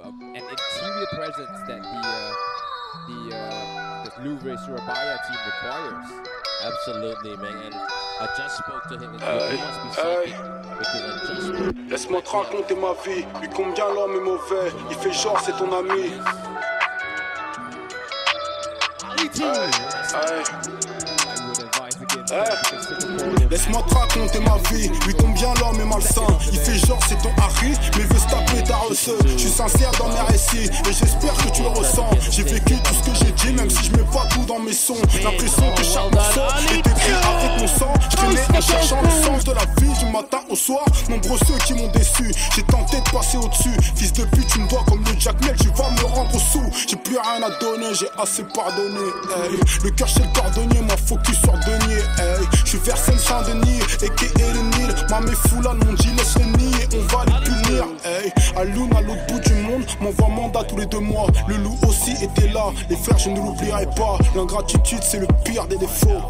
an interior presence that the uh, the uh, the Louvre Surabaya team requires. Absolutely, man. And I just spoke to him. And Hey, because I just spoke. Laisse-moi te raconter ma vie, lui combien l'homme est mauvais, il fait genre c'est ton ami. Hey, Singapore Laisse-moi te raconter ma vie, lui combien l'homme est malsain? Il fait genre c'est ton Harry, mais veut Je suis sincère dans mes récits, et j'espère que tu le ressens. J'ai vécu tout ce que j'ai dit, même si je mets pas tout dans mes sons. L'impression que chaque morceau est écrit avec mon sang. Je traînais en cherchant le sens de la vie du matin au soir. Nombreux ceux qui m'ont déçu, j'ai tenté de passer au-dessus. Fils de pute, tu me dois comme le Jack Mel, tu vas me rendre au sous J'ai plus rien à donner, j'ai assez pardonné. Le cœur chez le cordonnier, ma focus sur denier. Je suis vers Seine-Saint-Denis, et le Nil. Ma foulane m'ont dit laisse les À Lune, à l'autre bout du monde, m'envoie mandat tous les deux mois. Le loup aussi était là, les frères je ne l'oublierai pas. L'ingratitude c'est le pire des défauts.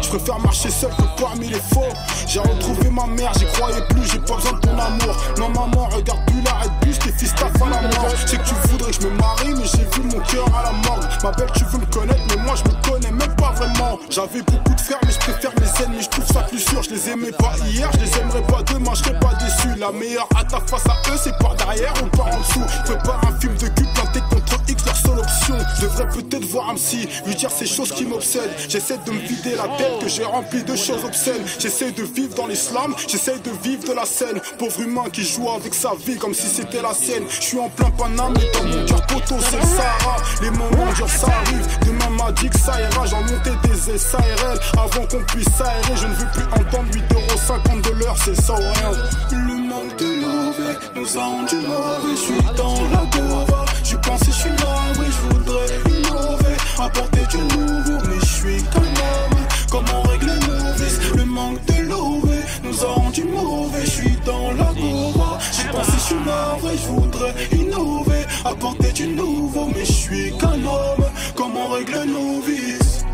Je préfère marcher seul que parmi les faux. J'ai retrouvé ma mère, j'y croyais plus, j'ai pas besoin de ton amour. Non maman, regarde plus l'arrêt de bus, les fils taffent à la mort. Je sais que tu voudrais que je me marie, mais j'ai vu mon cœur à la morgue. Ma belle, tu veux me connaître, mais moi je me J'avais beaucoup de frères, mais je préfère mes ennemis, je trouve ça plus sûr Je les aimais pas hier, je les aimerais pas demain, je serais pas déçu. La meilleure attaque face à eux, c'est par derrière, on part en dessous. Prépare un film de cul planté contre X, leur seule option. Je devrais peut-être voir un psy, lui dire ces choses qui m'obsèdent. J'essaie de me vider la tête que j'ai remplie de choses obscènes. J'essaie de vivre dans l'islam, j'essaie de vivre de la scène. Pauvre humain qui joue avec sa vie comme si c'était la sienne. Je suis en plein Paname et dans mon cœur poteau c'est le Sahara Les moments durs ça arrive, dit que ça ira J'en des SARL avant qu'on puisse s'aérer Je ne veux plus entendre 8,50€ de l'heure, c'est ça ou rien Le manque de love nous a rendu mauvais. Je suis dans la gova, je pensais je suis oui je voudrais innover Apporter du nouveau, mais je suis homme Comment régler nos vices Le manque de love nous a rendu mauvais. Je suis dans la gova, je pensais je suis oui je voudrais innover Apporter du nouveau, mais je suis qu'un homme comment on règle nos vices